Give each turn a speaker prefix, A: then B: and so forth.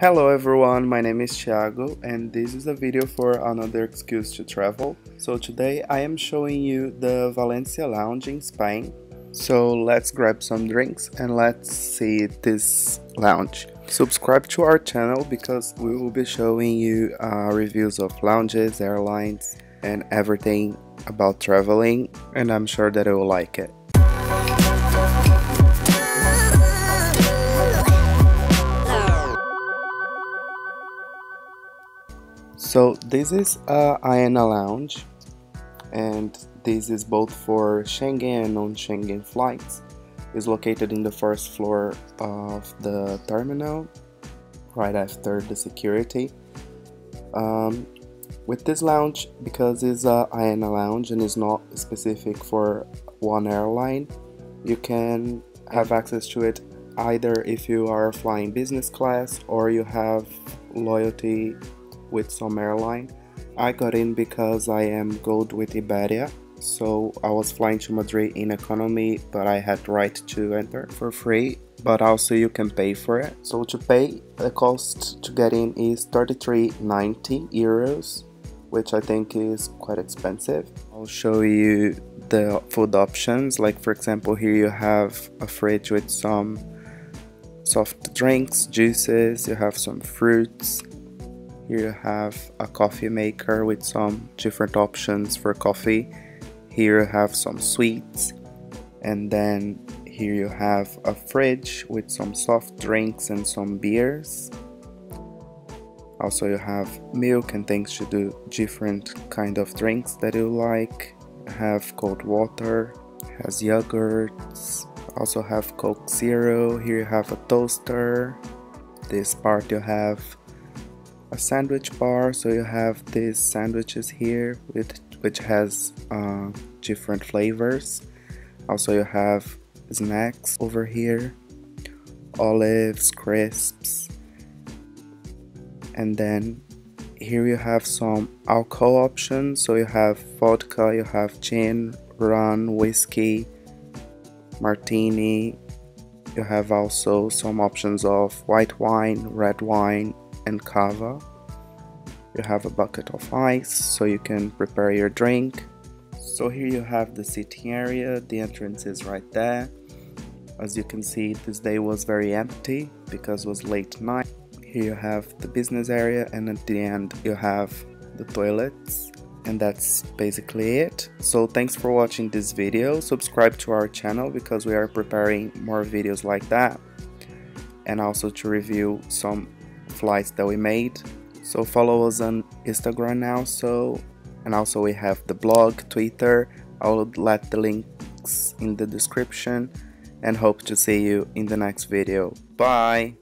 A: Hello everyone, my name is Thiago and this is a video for another excuse to travel. So today I am showing you the Valencia Lounge in Spain. So let's grab some drinks and let's see this lounge. Subscribe to our channel because we will be showing you uh, reviews of lounges, airlines and everything about traveling and I'm sure that you will like it. So this is a Aena lounge and this is both for Schengen and non-Schengen flights. It's located in the first floor of the terminal right after the security. Um, with this lounge, because it's a Aena lounge and is not specific for one airline, you can have access to it either if you are flying business class or you have loyalty with some airline. I got in because I am gold with Iberia, so I was flying to Madrid in economy, but I had right to enter for free, but also you can pay for it. So to pay, the cost to get in is 33.90 euros, which I think is quite expensive. I'll show you the food options, like for example here you have a fridge with some soft drinks, juices, you have some fruits, you have a coffee maker with some different options for coffee. Here you have some sweets. And then here you have a fridge with some soft drinks and some beers. Also you have milk and things to do different kind of drinks that you like. Have cold water, has yogurts, also have Coke Zero. Here you have a toaster. This part you have a sandwich bar so you have these sandwiches here with which has uh, different flavors. Also you have snacks over here olives crisps and then here you have some alcohol options. So you have vodka you have gin rum whiskey martini. You have also some options of white wine red wine and cava. You have a bucket of ice so you can prepare your drink. So here you have the sitting area, the entrance is right there. As you can see this day was very empty because it was late night. Here you have the business area and at the end you have the toilets and that's basically it. So thanks for watching this video, subscribe to our channel because we are preparing more videos like that and also to review some flights that we made. So follow us on instagram now so and also we have the blog twitter. I'll let the links in the description and hope to see you in the next video. Bye